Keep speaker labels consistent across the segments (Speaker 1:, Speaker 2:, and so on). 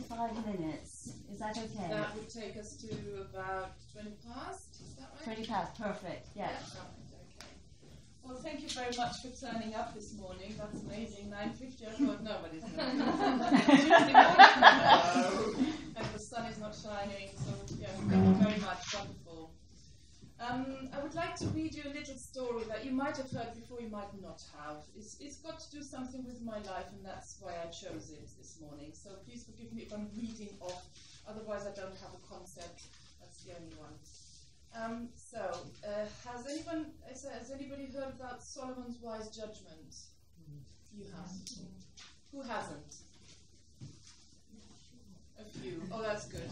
Speaker 1: 25 minutes. Is that okay?
Speaker 2: That would take us to about 20 past, is that right?
Speaker 1: 20 past, perfect, yeah.
Speaker 2: right, okay. Well, thank you very much for turning up this morning. That's amazing. 9.50, I thought nobody's going to come. And the sun is not shining, so yeah, thank you very much. Um, I would like to read you a little story that you might have heard before, you might not have. It's, it's got to do something with my life, and that's why I chose it this morning. So please forgive me if I'm reading off, otherwise, I don't have a concept. That's the only one. Um, so, uh, has anyone has, has, anybody heard about Solomon's wise judgment? You have. Who hasn't? A few. Oh, that's good.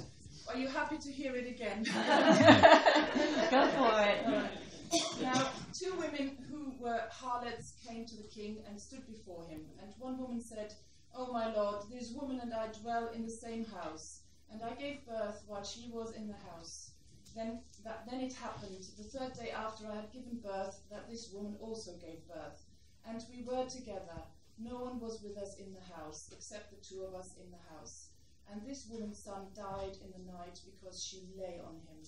Speaker 2: Are you happy to hear it again?
Speaker 1: Go for it.
Speaker 2: Now, two women who were harlots came to the king and stood before him. And one woman said, Oh, my lord, this woman and I dwell in the same house, and I gave birth while she was in the house. Then, that, then it happened, the third day after I had given birth, that this woman also gave birth. And we were together. No one was with us in the house, except the two of us in the house. And this woman's son died in the night because she lay on him.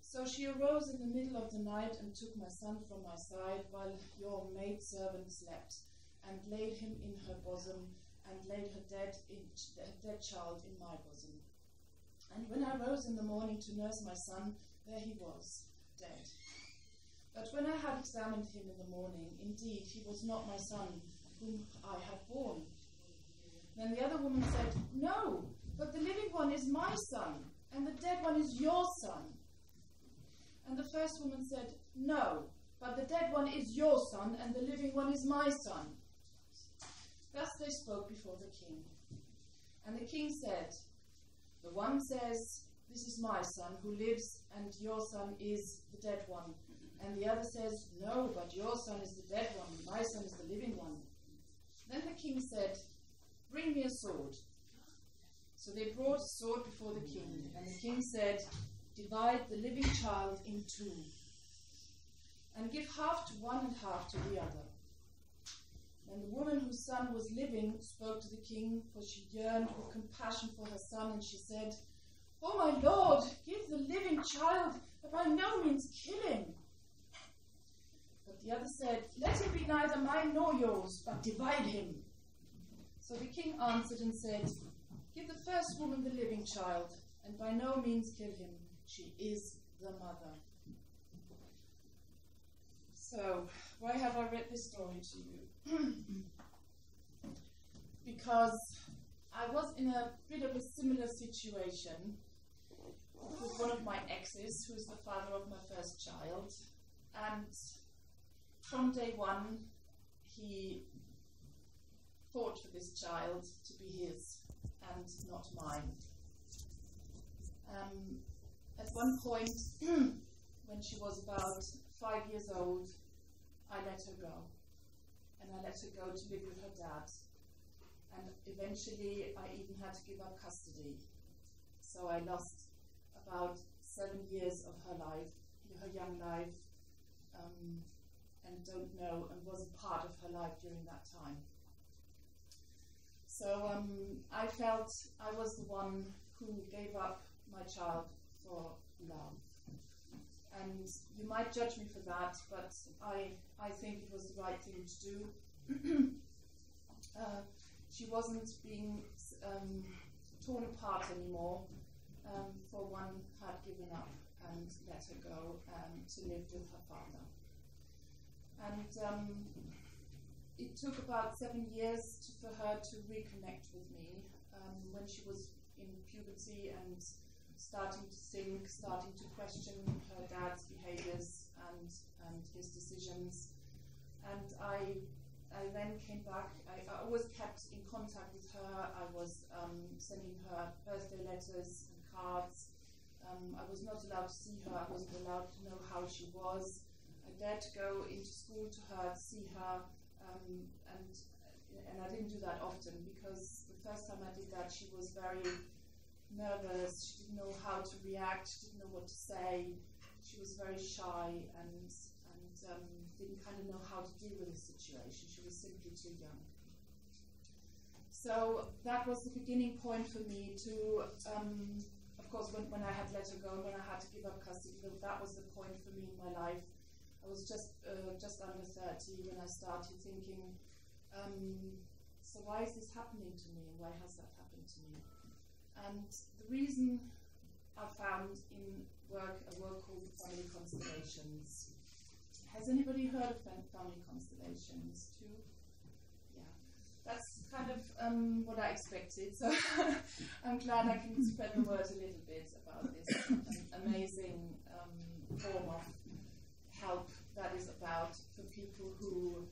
Speaker 2: So she arose in the middle of the night and took my son from my side while your maidservant slept, and laid him in her bosom, and laid her dead, in, dead child in my bosom. And when I rose in the morning to nurse my son, there he was, dead. But when I had examined him in the morning, indeed he was not my son, whom I had borne. Then the other woman said, No, but the living one is my son, and the dead one is your son. And the first woman said, No, but the dead one is your son, and the living one is my son. Thus they spoke before the king. And the king said, The one says, This is my son who lives, and your son is the dead one. And the other says, No, but your son is the dead one, and my son is the living one. Then the king said, Bring me a sword. So they brought a sword before the king, and the king said, Divide the living child in two, and give half to one and half to the other. And the woman whose son was living spoke to the king, for she yearned with compassion for her son, and she said, Oh, my lord, give the living child, but by no means kill him. But the other said, Let him be neither mine nor yours, but divide him. So the king answered and said, Give the first woman the living child, and by no means kill him. She is the mother. So, why have I read this story to you? because I was in a bit of a similar situation with one of my exes, who's the father of my first child. And from day one, he fought for this child to be his and not mine. Um, at one point, when she was about five years old, I let her go. And I let her go to live with her dad. And eventually, I even had to give up custody. So I lost about seven years of her life, her young life, um, and don't know, and wasn't part of her life during that time. So um, I felt I was the one who gave up my child for love. And you might judge me for that, but I, I think it was the right thing to do. uh, she wasn't being um, torn apart anymore, um, for one had given up and let her go um, to live with her father. And um, it took about seven years to, for her to reconnect with me um, when she was in puberty and starting to think, starting to question her dad's behaviors and, and his decisions. And I, I then came back. I, I always kept in contact with her. I was um, sending her birthday letters and cards. Um, I was not allowed to see her. I wasn't allowed to know how she was. I dared to go into school to her, see her, um, and and I didn't do that often because the first time I did that, she was very nervous. She didn't know how to react. She didn't know what to say. She was very shy and and um, didn't kind of know how to deal with the situation. She was simply too young. So that was the beginning point for me to, um, of course, when, when I had let her go when I had to give up custody, that was the point for me in my life. I was just uh, just under 30 when I started thinking, um, so why is this happening to me? Why has that happened to me? And the reason I found in work a work called Family Constellations. Has anybody heard of Family Constellations too? Yeah, that's kind of um, what I expected. So I'm glad I can spread the word a little bit about this amazing um, form of help that is about for people who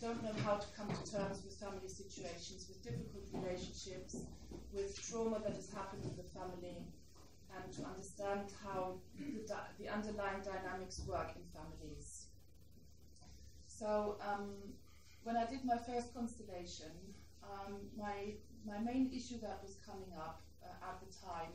Speaker 2: don't know how to come to terms with family situations, with difficult relationships, with trauma that has happened in the family, and to understand how the, the underlying dynamics work in families. So, um, when I did my first constellation, um, my my main issue that was coming up uh, at the time,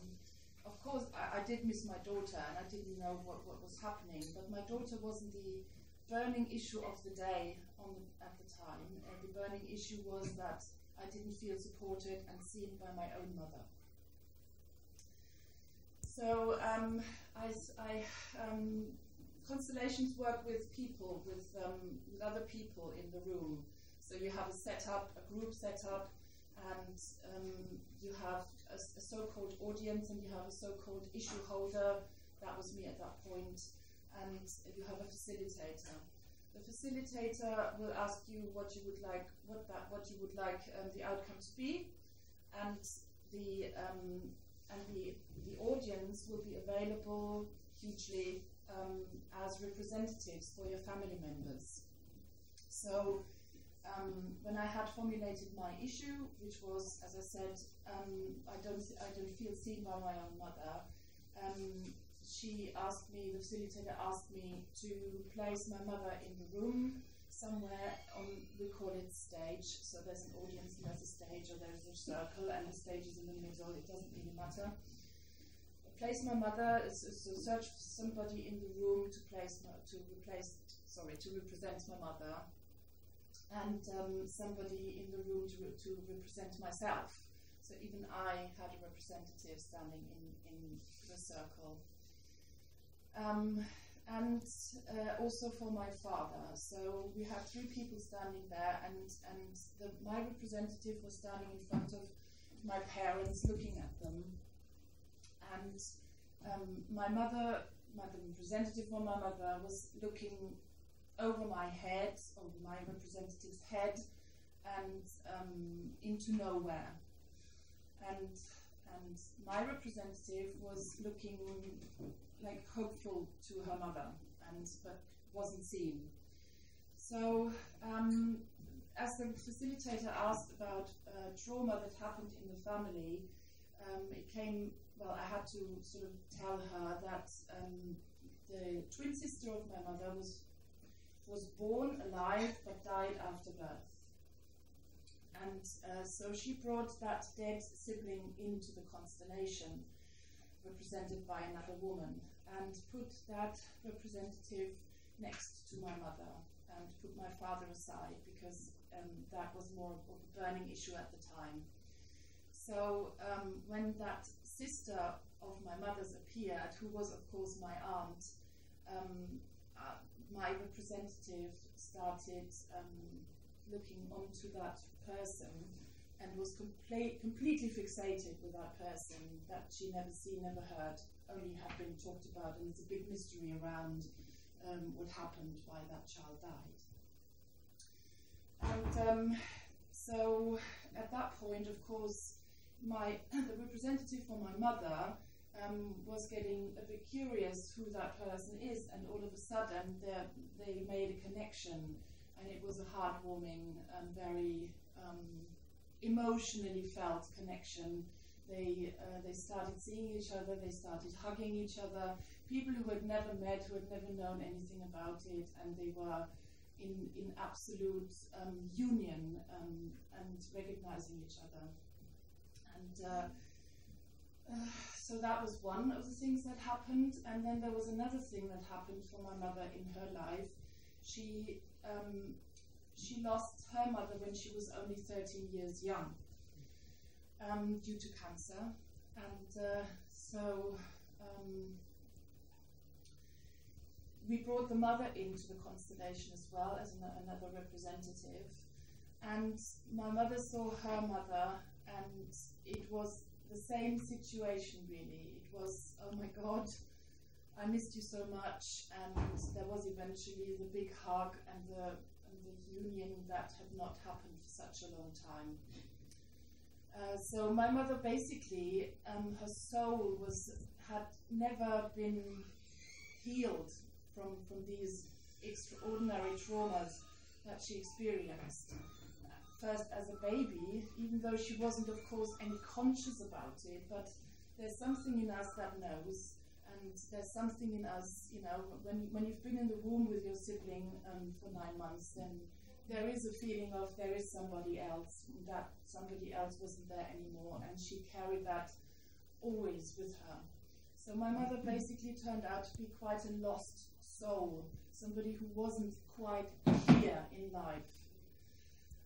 Speaker 2: of course, I, I did miss my daughter and I didn't know what, what was happening, but my daughter wasn't the burning issue of the day the, at the time. Uh, the burning issue was that I didn't feel supported and seen by my own mother. So um, I, I, um, constellations work with people, with, um, with other people in the room. So you have a setup, a group setup, and um, you have a so-called audience, and you have a so-called issue holder. That was me at that point, and you have a facilitator. The facilitator will ask you what you would like, what that, what you would like um, the outcome to be, and the um, and the the audience will be available hugely um, as representatives for your family members. So um, when I had formulated my issue, which was, as I said, um, I don't I don't feel seen by my own mother. Um, she asked me, the facilitator asked me to place my mother in the room somewhere on, call it stage. So there's an audience and there's a stage, or there's a circle, and the stage is in the middle. It doesn't really matter. Place my mother. So, search for somebody in the room to place to replace. Sorry, to represent my mother, and um, somebody in the room to, re- to represent myself. So even I had a representative standing in, in the circle. Um, and uh, also for my father. So we had three people standing there, and and the, my representative was standing in front of my parents, looking at them. And um, my mother, my the representative for my mother, was looking over my head, over my representative's head, and um, into nowhere. And and my representative was looking like hopeful to her mother, and but wasn't seen. So, um, as the facilitator asked about uh, trauma that happened in the family, um, it came. Well, I had to sort of tell her that um, the twin sister of my mother was was born alive but died after birth. And uh, so she brought that dead sibling into the constellation, represented by another woman, and put that representative next to my mother, and put my father aside because um, that was more of a burning issue at the time. So um, when that sister of my mother's appeared, who was of course my aunt, um, uh, my representative started um, looking onto that person and was complete, completely fixated with that person that she never seen, never heard, only had been talked about, and it's a big mystery around um, what happened, why that child died. And um, so at that point, of course, my the representative for my mother um, was getting a bit curious who that person is, and all of a sudden they made a connection, and it was a heartwarming and very um, emotionally felt connection. They uh, they started seeing each other, they started hugging each other. People who had never met, who had never known anything about it, and they were in in absolute um, union um, and recognizing each other. And uh, uh, so that was one of the things that happened. And then there was another thing that happened for my mother in her life. She um, she lost her mother when she was only 13 years young. um, due to cancer. And uh, so um, we brought the mother into the constellation as well as an, another representative. And my mother saw her mother, and it was the same situation really. It was, oh my God, I missed you so much, and there was eventually the big hug and the, and the union that had not happened for such a long time. Uh, so my mother basically, um, her soul was had never been healed from from these extraordinary traumas that she experienced. Baby, even though she wasn't, of course, any conscious about it, but there's something in us that knows, and there's something in us, you know, when when you've been in the womb with your sibling um, for nine months, then there is a feeling of there is somebody else, that somebody else wasn't there anymore, and she carried that always with her. So my mother basically turned out to be quite a lost soul, somebody who wasn't quite here in life.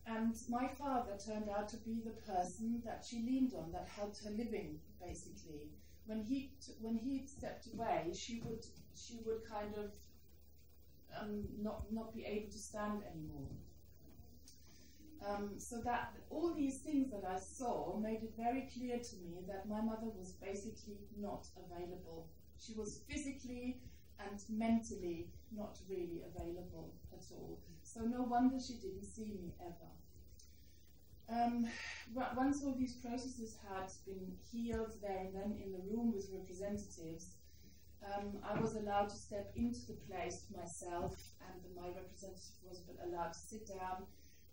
Speaker 2: And my father turned out to be the person that she leaned on, that helped her living, basically. When he when he stepped away, she would she would kind of um, not not be able to stand anymore. Um, so that all these things that I saw made it very clear to me that my mother was basically not available. She was physically and mentally not really available at all. So no wonder she didn't see me ever. Um, once all these processes had been healed there and then in the room with representatives, um, I was allowed to step into the place myself, and my representative was allowed to sit down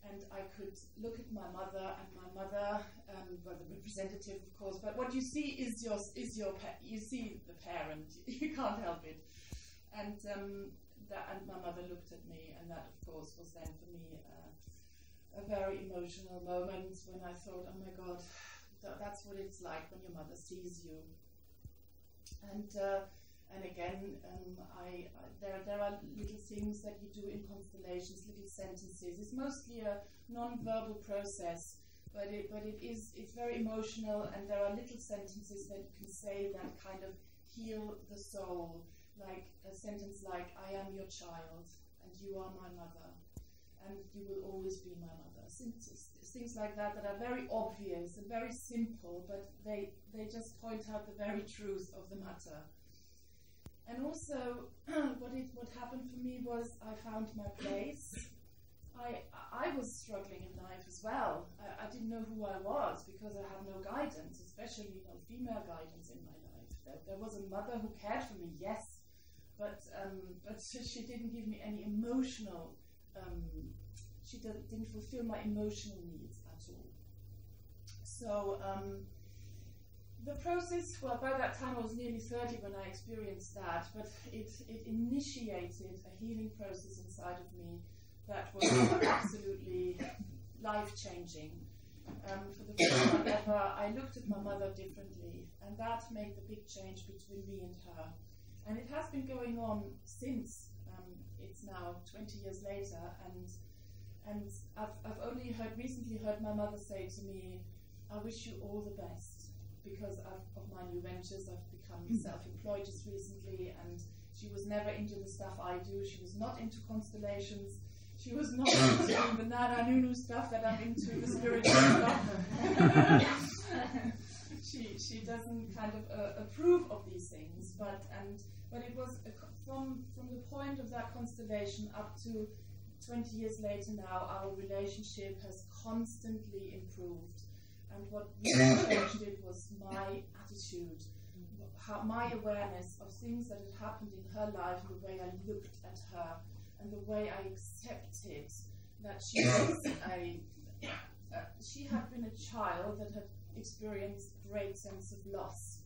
Speaker 2: and I could look at my mother and my mother, um, well, the representative, of course. But what you see is your is your you see the parent. You can't help it. And um, that and my mother looked at me, and that, of course, was then for me uh, a very emotional moment when I thought, oh my God, th- that's what it's like when your mother sees you. And uh, and again, um, I, I, there, there are little things that you do in constellations, little sentences. It's mostly a non-verbal process, but it, but it is it's very emotional, and there are little sentences that you can say that kind of heal the soul, like a sentence like "I am your child, and you are my mother, and you will always be my mother." Things like that that are very obvious and very simple, but they they just point out the very truth of the matter. And also, what it what happened for me was I found my place. I I was struggling in life as well. I, I didn't know who I was because I had no guidance, especially no female guidance in my life. There, there was a mother who cared for me, yes, but um, but she didn't give me any emotional. Um, she did, didn't fulfill my emotional needs at all. So. Um, the process, well, by that time I was nearly 30 when I experienced that, but it, it initiated a healing process inside of me that was absolutely life changing. Um, for the first time ever, I looked at my mother differently, and that made the big change between me and her. And it has been going on since. Um, it's now 20 years later, and and I've, I've only heard recently heard my mother say to me, "I wish you all the best." because of, of my new ventures. I've become mm. self-employed just recently, and she was never into the stuff I do. She was not into constellations. She was not into the Nana Nunu stuff that I'm into, the spiritual stuff. she she doesn't kind of uh, approve of these things, but and but it was a, from from the point of that constellation up to 20 years later now, our relationship has constantly improved and what really changed it was my attitude, how, my awareness of things that had happened in her life, the way I looked at her, and the way I accepted that she was a. Uh, she had been a child that had experienced great sense of loss,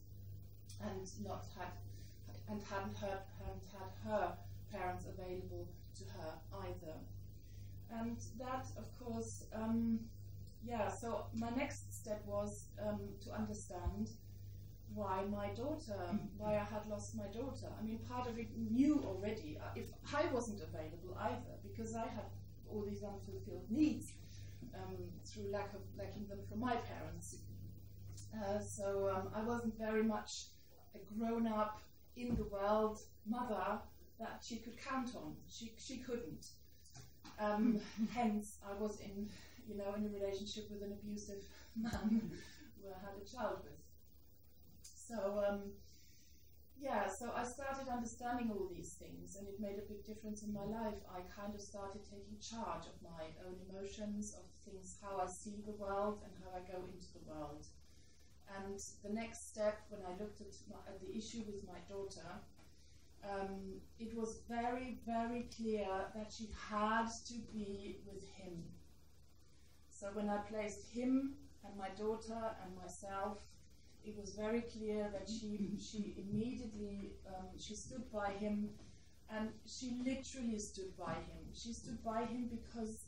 Speaker 2: and not had and hadn't had hadn't had her parents available to her either. And that, of course, um, yeah, so my next step was um, to understand why my daughter, why I had lost my daughter. I mean, part of it knew already. Uh, if I wasn't available either, because I had all these unfulfilled needs um, through lack of lacking them from my parents. Uh, so um, I wasn't very much a grown up in the world mother that she could count on. She, she couldn't. Um, hence, I was in, you know, in a relationship with an abusive man who I had a child with. So, um, yeah, so I started understanding all these things, and it made a big difference in my life. I kind of started taking charge of my own emotions, of things, how I see the world, and how I go into the world. And the next step, when I looked at, my, at the issue with my daughter, um, it was very, very clear that she had to be with him. So when I placed him and my daughter and myself it was very clear that she she immediately um, she stood by him, and she literally stood by him. She stood by him because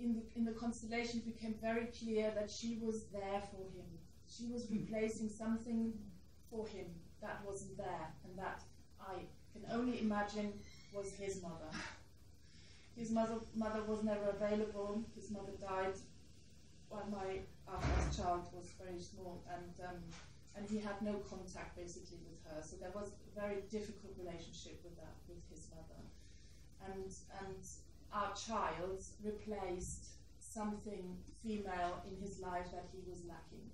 Speaker 2: in the in the constellation it became very clear that she was there for him. She was replacing something for him that wasn't there, and that I can only imagine was his mother. His mother mother was never available. His mother died while my our first child was very small, and um, and he had no contact basically with her. So there was a very difficult relationship with that with his mother, and and our child replaced something female in his life that he was lacking.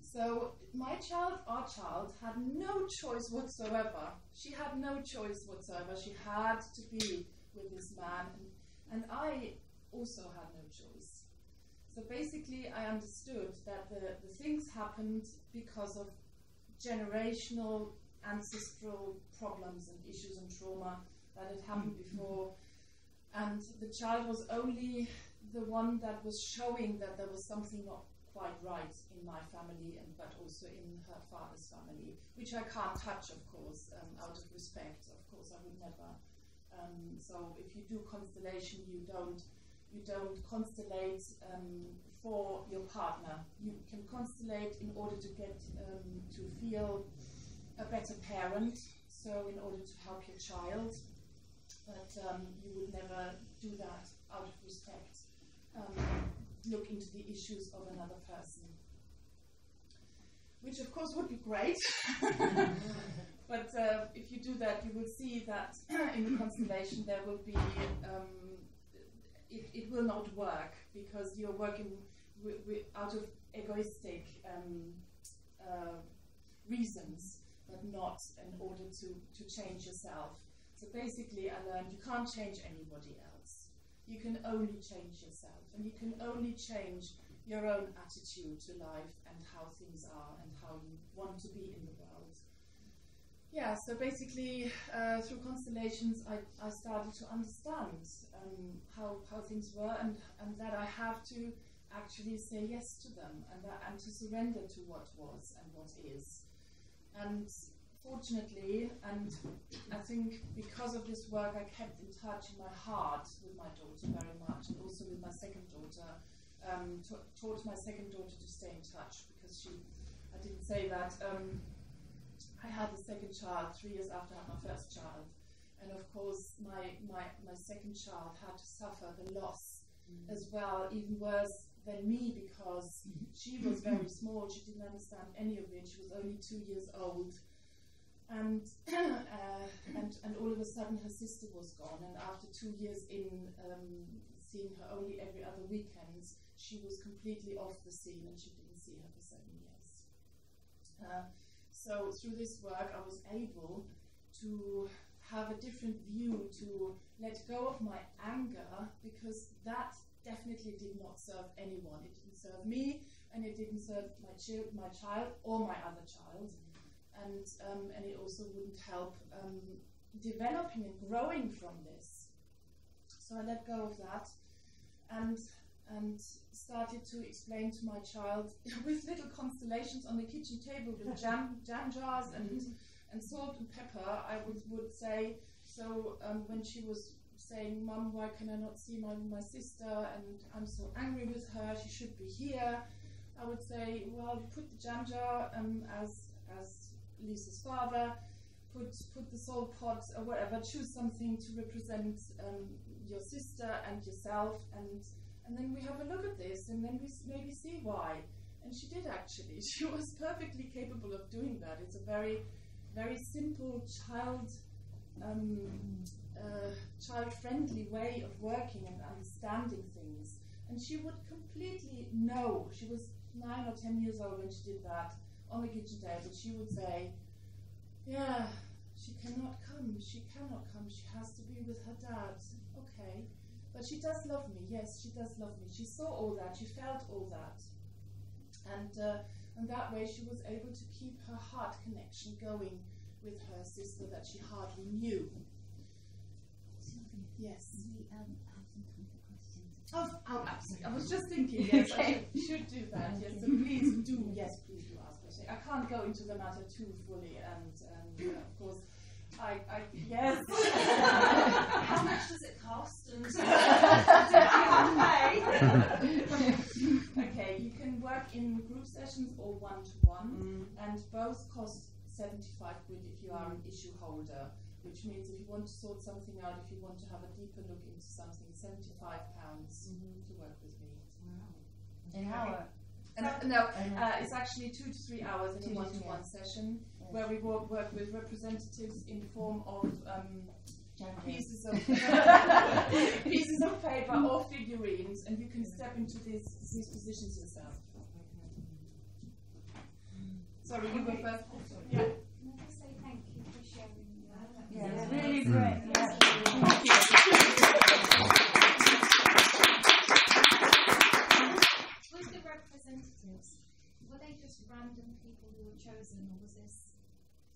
Speaker 2: So my child, our child, had no choice whatsoever. She had no choice whatsoever. She had to be with this man, and, and I also had no choice. So basically, I understood that the, the things happened because of generational, ancestral problems and issues and trauma that had happened
Speaker 3: Mm-hmm.
Speaker 2: before. And the child was only the one that was showing that there was something not quite right in my family, and but also in her father's family, which I can't touch, of course, um, out of respect. Of course, I would never. Um, so if you do constellation, you don't you don't constellate um, for your partner. You can constellate in order to get um, to feel a better parent. So in order to help your child, but um, you would never do that out of respect. Um, look into the issues of another person, which of course would be great. but uh, if you do that, you will see that in the constellation there will be um, it, it will not work because you're working out of egoistic um, uh, reasons, but not in order to, to change yourself. So basically, I learned you can't change anybody else. You can only change yourself, and you can only change your own attitude to life and how things are and how you want to be in the world. Yeah, so basically, uh, through constellations, I, I started to understand um, how, how things were and, and that I have to actually say yes to them and, that, and to surrender to what was and what is. And fortunately, and I think because of this work, I kept in touch in my heart with my daughter very much and also with my second daughter. Um, taught my second daughter to stay in touch because she, I didn't say that. Um, I had a second child three years after I had my first child. And of course, my, my, my second child had to suffer the loss as well, even worse than me because she was very small. She didn't understand any of it. She was only two years old. And, uh, and, and all of a sudden, her sister was gone. And after two years in um, seeing her only every other weekend, she was completely off the scene and she didn't see her for seven years. Uh, so through this work, I was able to have a different view, to let go of my anger, because that definitely did not serve anyone. It didn't serve me, and it didn't serve my, chi- my child or my other child, and um, and it also wouldn't help um, developing and growing from this. So I let go of that, and and started to explain to my child with little constellations on the kitchen table with jam jam jars and and salt and pepper. I would would say so um, when she was saying, "Mum, why can I not see my my sister?" and I'm so angry with her. She should be here. I would say, "Well, put the jam jar um, as as Lisa's father." Put, put the salt pot or whatever, choose something to represent um, your sister and yourself, and and then we have a look at this, and then we maybe see why. And she did actually. She was perfectly capable of doing that. It's a very, very simple child, um, uh, child-friendly way of working and understanding things. And she would completely know. She was nine or ten years old when she did that on the kitchen table. She would say, "Yeah, she cannot come. She cannot come. She has to be with her dad." Okay. But she does love me. Yes, she does love me. She saw all that. She felt all that, and uh, and that way she was able to keep her heart connection going with her sister that she hardly knew.
Speaker 3: Silvia,
Speaker 2: Yes.
Speaker 3: we um, have some time for questions.
Speaker 2: Oh, oh, absolutely. I was just thinking. Yes, I should, should do that. Yes, so please do. Yes, please do I can't go into the matter too fully, and and uh, of course, I, I yes.
Speaker 4: How much does it cost? And
Speaker 2: okay, you can work in group sessions or one to one, and both cost 75 quid if you are an issue holder, which means if you want to sort something out, if you want to have a deeper look into something, 75 pounds to work with me.
Speaker 1: An hour.
Speaker 2: And, no, uh, it's actually two to three hours in
Speaker 1: Two
Speaker 2: a one-to-one
Speaker 1: hours.
Speaker 2: session
Speaker 1: Yes.
Speaker 2: where we work, work with representatives in the form of um, pieces of pieces of paper or figurines, and you can step into these these positions yourself. Sorry, you go first. Yeah.
Speaker 3: Can I just say thank you for sharing that?
Speaker 1: Yeah,
Speaker 3: was
Speaker 1: it's really great. Yeah.
Speaker 2: Thank you.
Speaker 3: Was the representatives, were they just random people who were chosen, or was this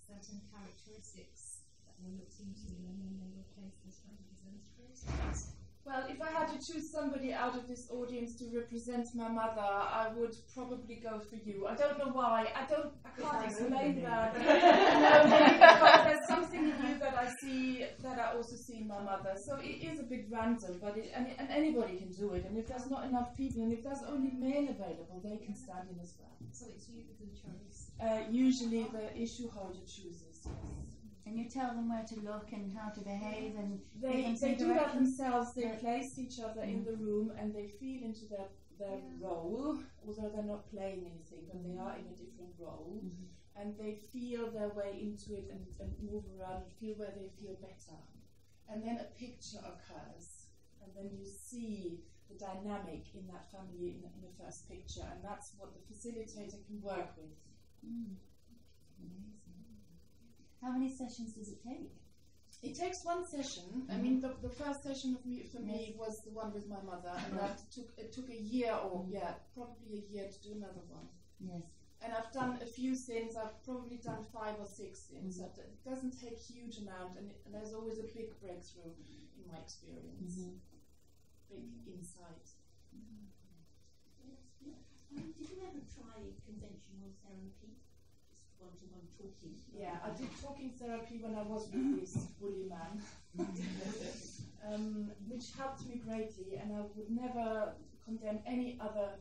Speaker 3: certain characteristics that were looked into then they were placed as representatives?
Speaker 2: Well, if I had to choose somebody out of this audience to represent my mother, I would probably go for you. I don't know why. I don't. I can't explain that. no, because there's something in you that I see that I also see in my mother. So it is a bit random, but it, and, and anybody can do it. And if there's not enough people, and if there's only male available, they can stand in as well.
Speaker 3: So it's you who chose.
Speaker 2: Uh, usually, the issue holder chooses. Yes.
Speaker 1: And you tell them where to look and how to behave and
Speaker 2: They, they do that themselves. They
Speaker 1: Yeah.
Speaker 2: place each other in the room and they feel into their, their role, although they're not playing anything, but they are in a different role. And they feel their way into it and, and move around and feel where they feel better. And then a picture occurs, and then you see the dynamic in that family in, in the first picture, and that's what the facilitator can work with.
Speaker 1: Mm. Amazing. How many sessions does it take?
Speaker 2: It takes one session. I mean, the, the first session of me for me was the one with my mother, and that took it took a year or yeah, probably a year to do another one.
Speaker 1: Yes.
Speaker 2: And I've done a few since. I've probably done five or six since. Mm-hmm. It it doesn't take huge amount, and, it, and there's always a big breakthrough in my experience, mm-hmm. big insight. Mm-hmm.
Speaker 4: Um, did you ever try conventional therapy? One-to-one talking?
Speaker 2: Yeah, I did talking therapy when I was with this bully man, um, which helped me greatly, and I would never condemn any other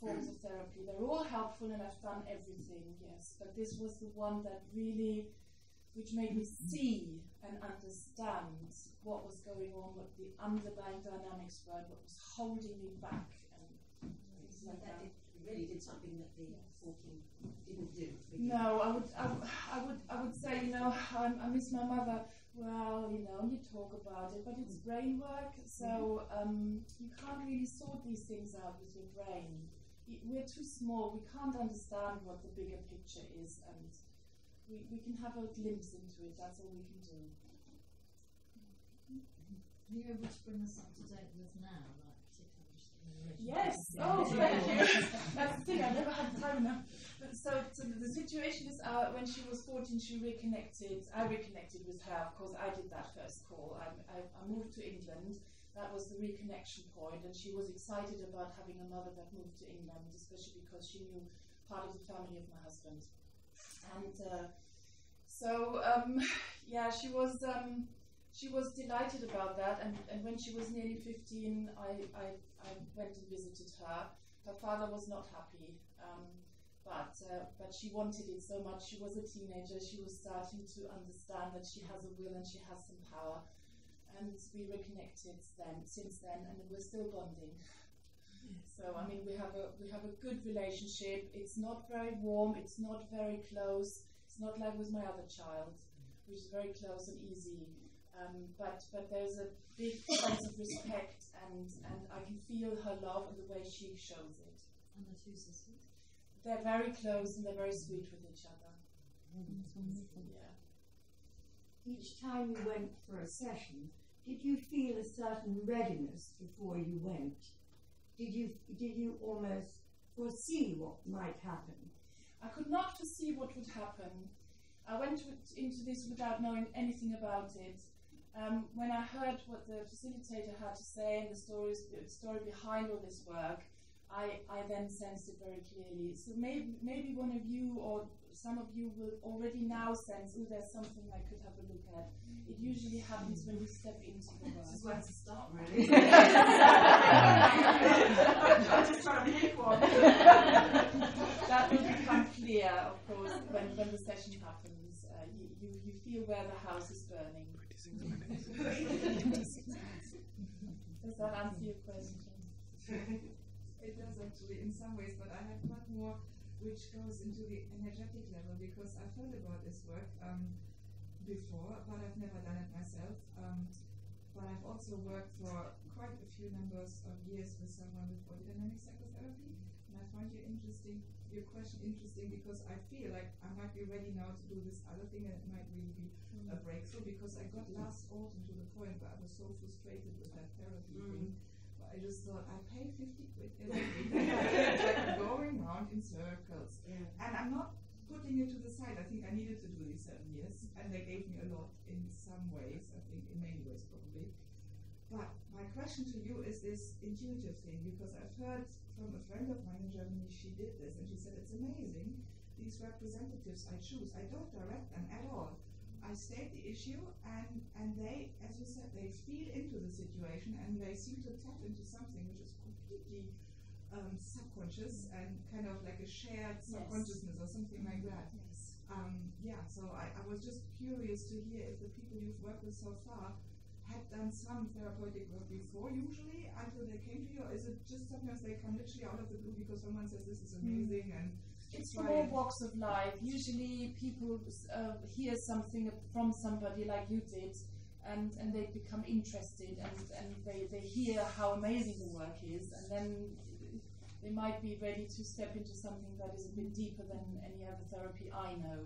Speaker 2: forms of therapy. They're all helpful, and I've done everything, yes. But this was the one that really, which made me see and understand what was going on, what the underlying dynamics were, what was holding me back, and things like
Speaker 4: that really did something that the talking didn't do for you.
Speaker 2: No, I would, I, w- I would, I would say, you know, I, I miss my mother. Well, you know, you talk about it, but it's brain work, so um, you can't really sort these things out with your brain. We're too small. We can't understand what the bigger picture is, and we, we can have a glimpse into it. That's all we can do.
Speaker 5: Are you able to bring us up to date with now, like particularly just in relation to
Speaker 2: Yes. Oh, thank you. That's the thing. I never had time enough. So, so the situation is, uh, when she was 14, she reconnected. I reconnected with her. Of course, I did that first call. I, I, I moved to England. That was the reconnection point, and she was excited about having a mother that moved to England, especially because she knew part of the family of my husband. And uh, so, um, yeah, she was. Um, she was delighted about that, and, and when she was nearly 15, I, I, I went and visited her. Her father was not happy, um, but, uh, but she wanted it so much. She was a teenager, she was starting to understand that she has a will and she has some power. And we reconnected then, since then, and we're still bonding. So I mean, we have a we have a good relationship. It's not very warm. It's not very close. It's not like with my other child, which is very close and easy. Um, but but there's a big sense of respect, and and I can feel her love and the way she shows it.
Speaker 5: And the two sisters.
Speaker 2: They're very close and they're very sweet with each other. Yeah.
Speaker 6: Each time you went for a session, did you feel a certain readiness before you went? Did you did you almost foresee what might happen?
Speaker 2: I could not foresee what would happen. I went with, into this without knowing anything about it. Um, when I heard what the facilitator had to say and the stories, the story behind all this work, I, I then sensed it very clearly. So maybe, maybe one of you or some of you will already now sense, oh, there's something I could have a look at. It usually happens when you step into the work.
Speaker 7: This is where to start, really.
Speaker 2: I'm just trying to pick one. that will become clear, of course, when, when the session happens. Uh, you, you, you feel where the house is burning. Does that answer your question?
Speaker 7: It does actually, in some ways, but I have one more which goes into the energetic level because I've heard about this work um, before, but I've never done it myself. Um, but I've also worked for quite a few numbers of years with someone with body dynamic psychotherapy, and I find your interesting your question interesting because I feel like I might be ready now to do this other thing, and it might really be
Speaker 2: Mm.
Speaker 7: a breakthrough because I got last autumn to the point where I was so frustrated with that therapy
Speaker 2: Mm.
Speaker 7: thing. But I just thought I pay fifty quid every week, like going round in circles.
Speaker 6: Yeah.
Speaker 7: And I'm not putting it to the side. I think I needed to do these seven years, and they gave me a lot in some ways. I think in many ways probably. But my question to you is this intuitive thing because I've heard from a friend of mine in Germany. She did this, and she said it's amazing. These representatives I choose, I don't direct them at all. I state the issue, and and they, as you said, they feel into the situation, and they seem to tap into something which is completely um, subconscious and kind of like a shared subconsciousness or something like that.
Speaker 2: Yes.
Speaker 7: Um, yeah, so I, I was just curious to hear if the people you've worked with so far had done some therapeutic work before, usually, until they came to you, or is it just sometimes they come literally out of the blue because someone says this is amazing and
Speaker 2: It's from all walks of life. Usually, people uh, hear something from somebody like you did, and, and they become interested, and, and they, they hear how amazing the work is, and then they might be ready to step into something that is a bit deeper than any other therapy I know.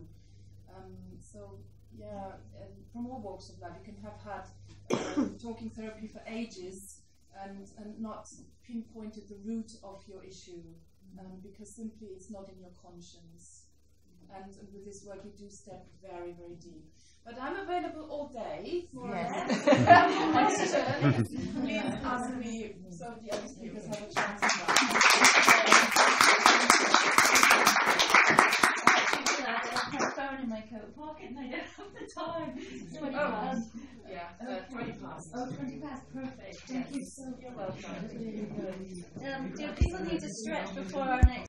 Speaker 2: Um, so, yeah, and from all walks of life, you can have had uh, talking therapy for ages and, and not pinpointed the root of your issue um, because simply it's not in your conscience. And, and with this work, you do step very, very deep. But I'm available all day for
Speaker 6: Yes.
Speaker 2: questions. Please ask me so the other speakers have a chance as well.
Speaker 1: Actually, I have my phone in my coat pocket and I don't have the time. So when you
Speaker 2: Oh.
Speaker 1: ask,
Speaker 2: Yeah, uh, 20 past.
Speaker 1: oh, 20 past, perfect. Thank you so
Speaker 2: You're welcome.
Speaker 1: Um, do people need to stretch before our next